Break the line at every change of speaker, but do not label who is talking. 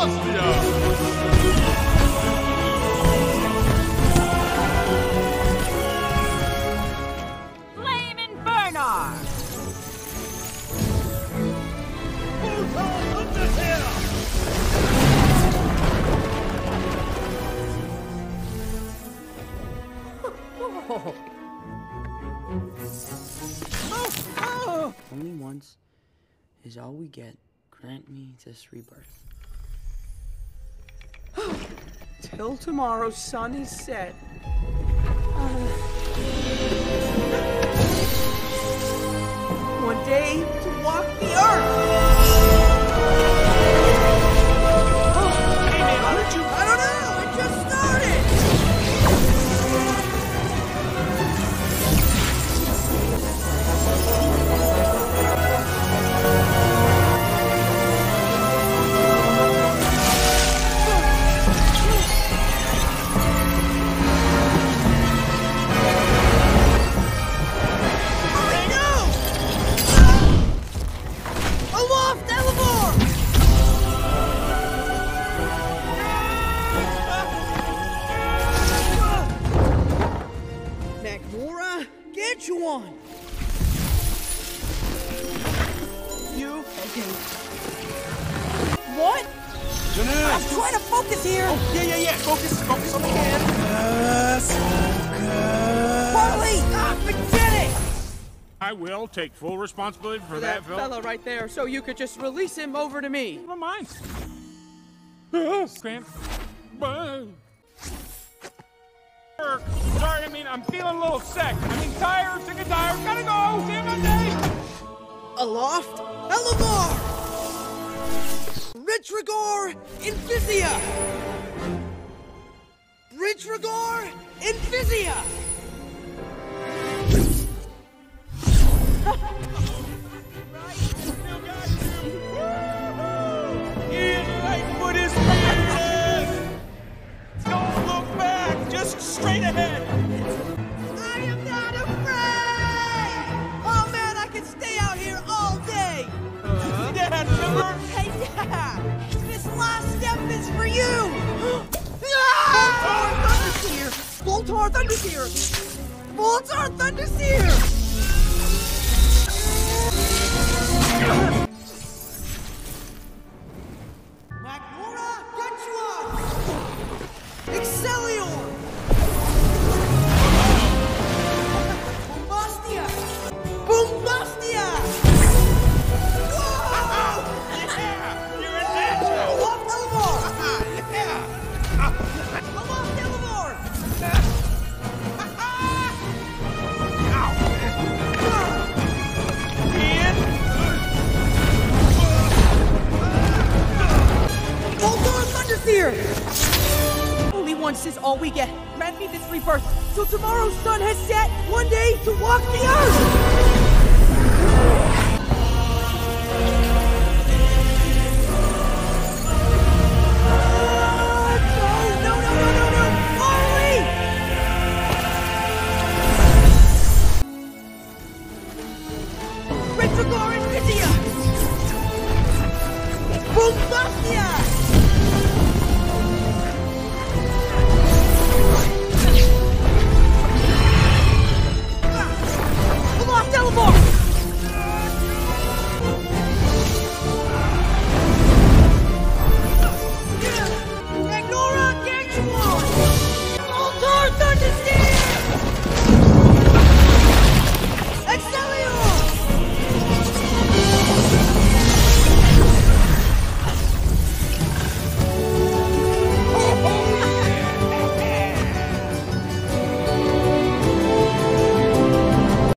Bombastia!
Flame Infernar!
Only once is all we get. Grant me this rebirth.
Till tomorrow's sun is set. One day to walk the earth. Magnora, get you one! You? Okay. What? I'm trying to focus here!
Oh, yeah, yeah, yeah. Focus, focus on the hand.
Barley! Ah, forget it!
I will take full responsibility for that,
That fella right there, so you could just release him over to me.
Never mind. Oh, cramp. Mean, I'm feeling a little sick. I mean, tired, sick and tired. Gotta go. See you Monday.
Aloft, Elevar! Ritrigor Invisia! Ritrigor Invisia!
Straight ahead.
I am not afraid! Oh man, I could stay out here all day!
Dad, remember?
Hey, Dad! This last step is for you! Voltar Thunderseer! Voltar Thunderseer! Voltar Thunderseer! Once is all we get. Grant me this rebirth, till tomorrow's sun has set, one day to walk the earth! No,